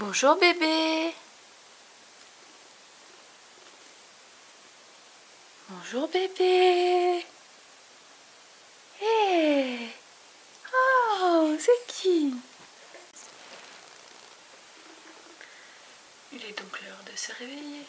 Bonjour bébé. Bonjour bébé. Hé Oh, c'est qui? Il est donc l'heure de se réveiller.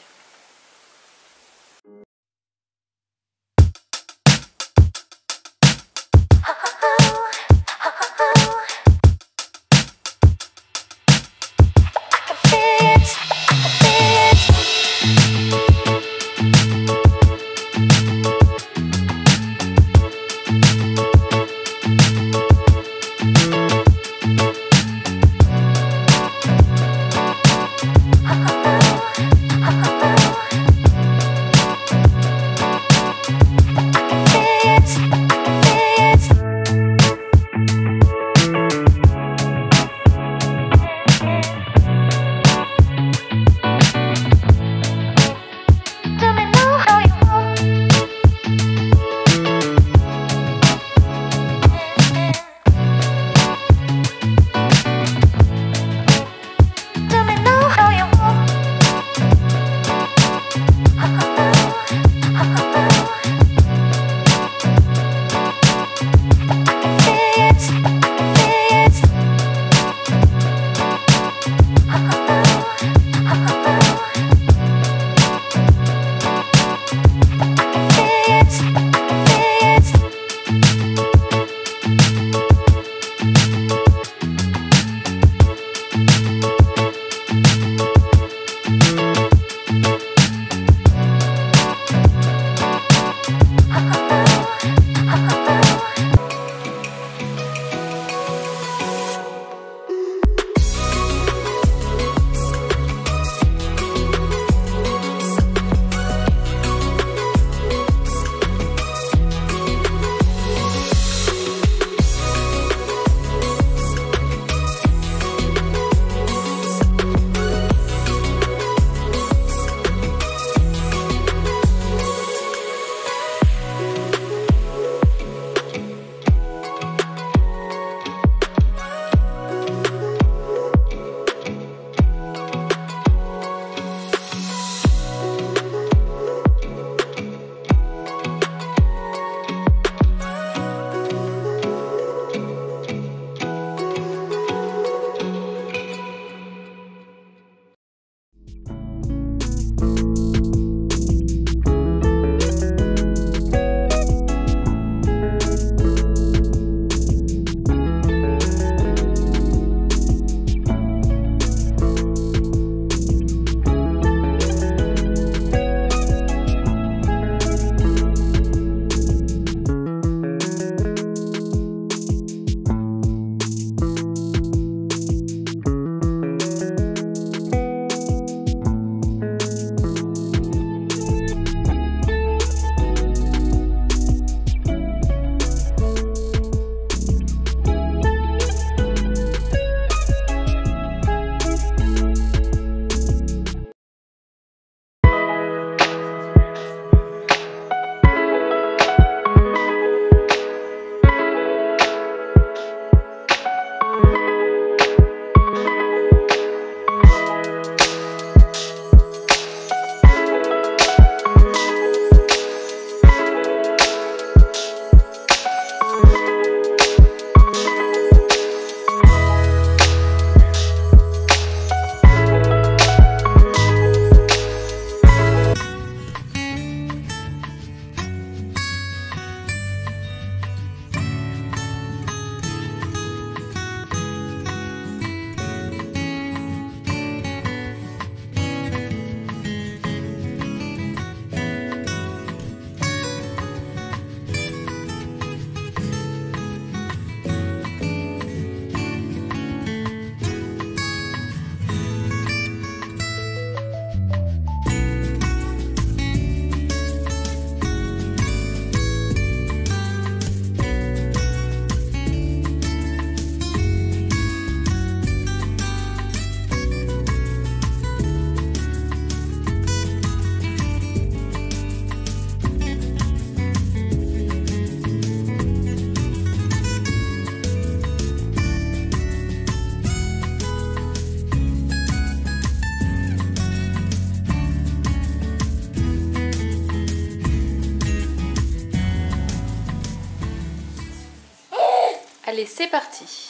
Allez, c'est parti.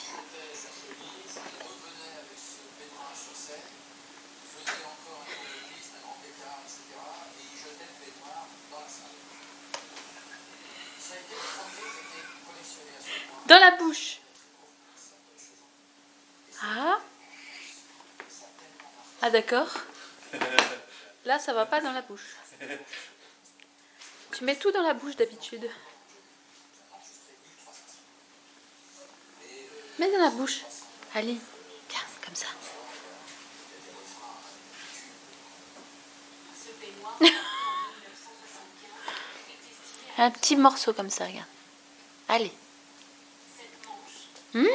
Dans la bouche. Ah. Ah d'accord. Là, ça va pas dans la bouche. Tu mets tout dans la bouche d'habitude. Mets dans la bouche. Allez, viens, comme ça. Un petit morceau comme ça, regarde. Allez. Mmh.